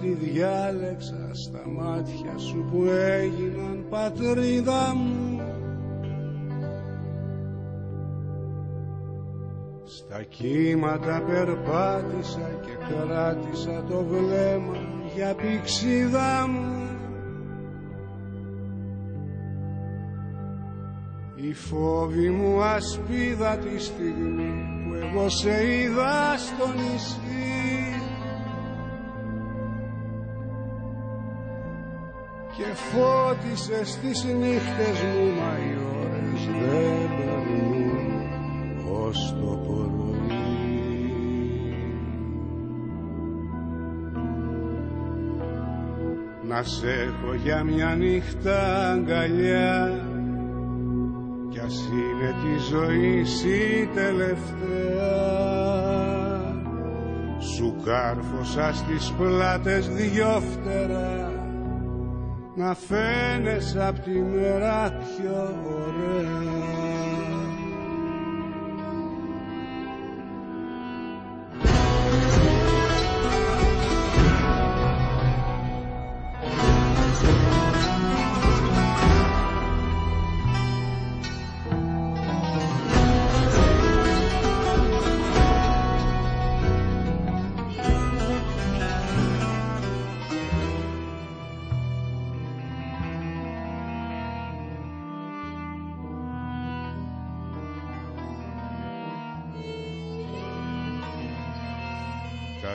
τη διάλεξα στα μάτια σου που έγιναν πατρίδα μου. Στα κύματα περπάτησα και κράτησα το βλέμμα για πηξίδα μου. Η φόβη μου ασπίδα τη στιγμή που εγώ σε είδα στο νησί και φώτισε τις νύχτες μου μα οι ώρες δεν περνούν ως το πρωί. Να σε έχω για μια νύχτα αγκαλιά κι ας είναι τη ζωή η τελευταία. Σου κάρφωσα στις πλάτες δυο φτερά να φαίνεσαι απ' τη μέρα πιο ωραία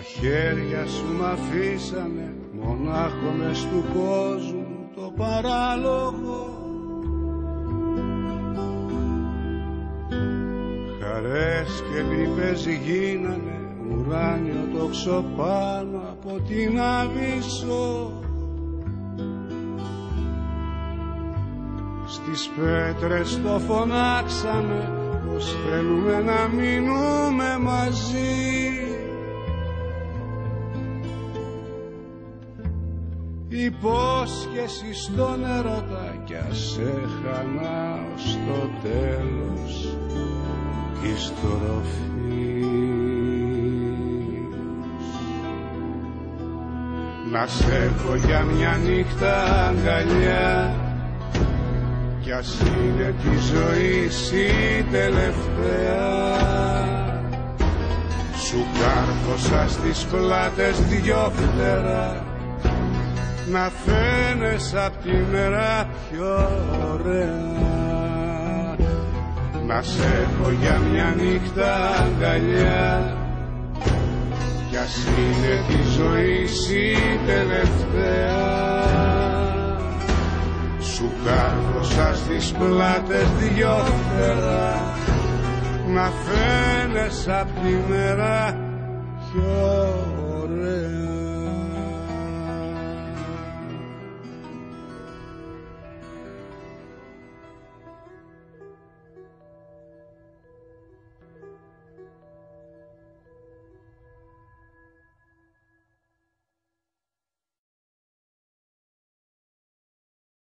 χέρια σου μ' αφήσανε μονάχο μες του κόσμου το παράλογο. Χαρές και λύπες γίνανε ουράνιο τόξο πάνω από την αβύσσο Στις πέτρες το φωνάξαμε πως θέλουμε να μείνουμε μαζί υπόσχεση στον ερώτα κι ας έχανα στο τέλος η στροφή να σε έχω για μια νύχτα αγκαλιά κι ας είναι τη ζωή η τελευταία. Σου κάρφωσα στις πλάτες δυο φτερά να φαίνεσαι απ' τη μέρα πιο ωραία. Να σε έχω για μια νύχτα αγκαλιά. Κι ας είναι τη ζωή η τελευταία. Σου κάρφωσα στις πλάτες δυο φτερά. Να φαίνεσαι απ' τη μέρα πιο ωραία